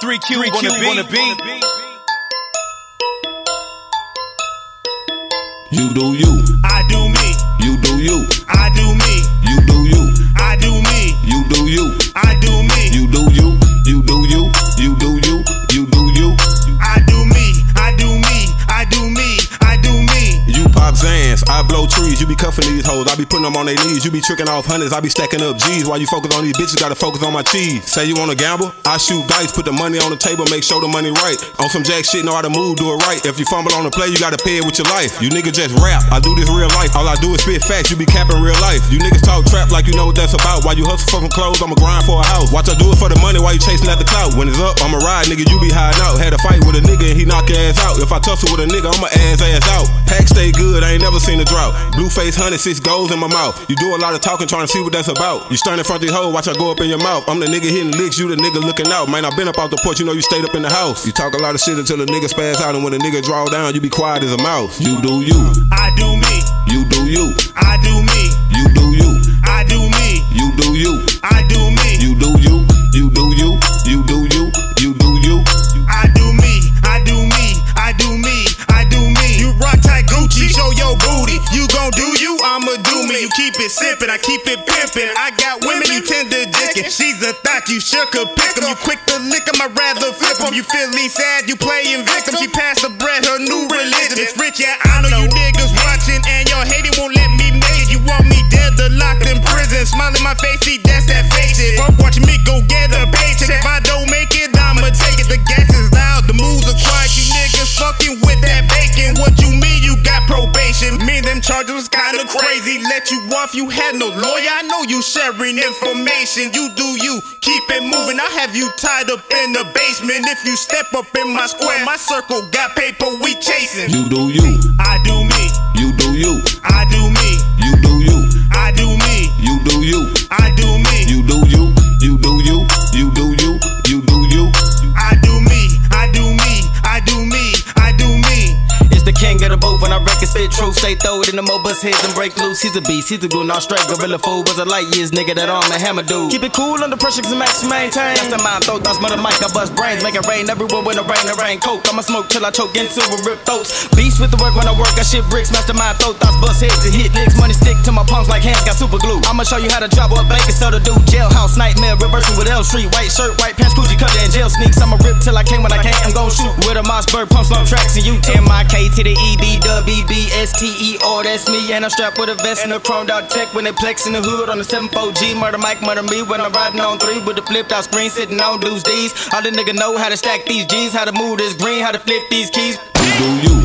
3Q, 3Q on the beat. You do you. I do me. You do you. I do me. You do you. I do me. You do you. I do You be cuffing these hoes, I be putting them on their knees. You be tricking off hundreds, I be stacking up G's. While you focus on these bitches, gotta focus on my cheese. Say you wanna gamble? I shoot dice, put the money on the table, make sure the money right. On some jack shit, know how to move, do it right. If you fumble on the play, you gotta pay it with your life. You niggas just rap, I do this real life. All I do is spit facts, you be capping real life. You niggas talk trap like you know what that's about. While you hustle for some clothes, I'ma grind for a house. Watch I do it for the money while you chasing at the clout. When it's up, I'ma ride, nigga, you be hiding out. Had a fight with a nigga and he knock your ass out. If I tussle with a nigga, I'ma ass ass out. Pack stay good, I ain't never seen a drought. Blue face hundred, six goals in my mouth. You do a lot of talking, trying to see what that's about. You stand in front of the hoe, watch I go up in your mouth. I'm the nigga hitting licks, you the nigga looking out. Man, I been up off the porch, you know you stayed up in the house. You talk a lot of shit until the nigga spaz out, and when the nigga draw down, you be quiet as a mouse. You do you. I do me. You do you. I do me. You do you. I do me. You do you. I keep it pimpin'. I got women, you tend to dickin'. She's a thought, you sure could pick 'em. You quick to lick 'em, I'd rather flip 'em. You feeling sad, you playin' victim. She passed the bread, her new religion. It's rich, yeah, I know you niggas watching, and your hating won't let Me, charges was kinda crazy. Let you off, you had no lawyer. I know you sharing information. You do you, keep it moving. I have you tied up in the basement. If you step up in my square, my circle got paper, we chasing. You do you. I do me, You do you. I do me, You do you. I do me, You do you. I do me, You do you. Spit truth. Stay throw it in the mo bust heads and break loose. He's a beast, he's a goon, all straight gorilla fool. Was a light years nigga that arm and hammer dude. Keep it cool under pressure cause max maintain. That's the mind, throw thoughts, mother mic, I bust brains. Make it rain everywhere when it rain, it rain coke. I'ma smoke till I choke into and rip throats. Beast with the work when I work, I shit bricks. Mastermind, throw thoughts, bust heads and hit licks. Money stick to my palms like hands got super glue. I'ma show you how to drop up bank and sell the dude. Jailhouse nightmare, reversing with L Street. White shirt, white pants, Gucci cutter and jail sneaks. I'ma rip till I came when I can't. I'm gon' shoot with a Mossberg pump slump tracks and you M-I-K to the E-B, W-B-B-S-T-E-R. Oh, that's me and I'm strapped with a vest and a chromed out tech when they plex in the hood on the 7-4-G. Murda Mike, murder me when I'm riding on three with the flipped out screen sitting on dudes D's. All the nigga know how to stack these G's, how to move this green, how to flip these keys. Do you.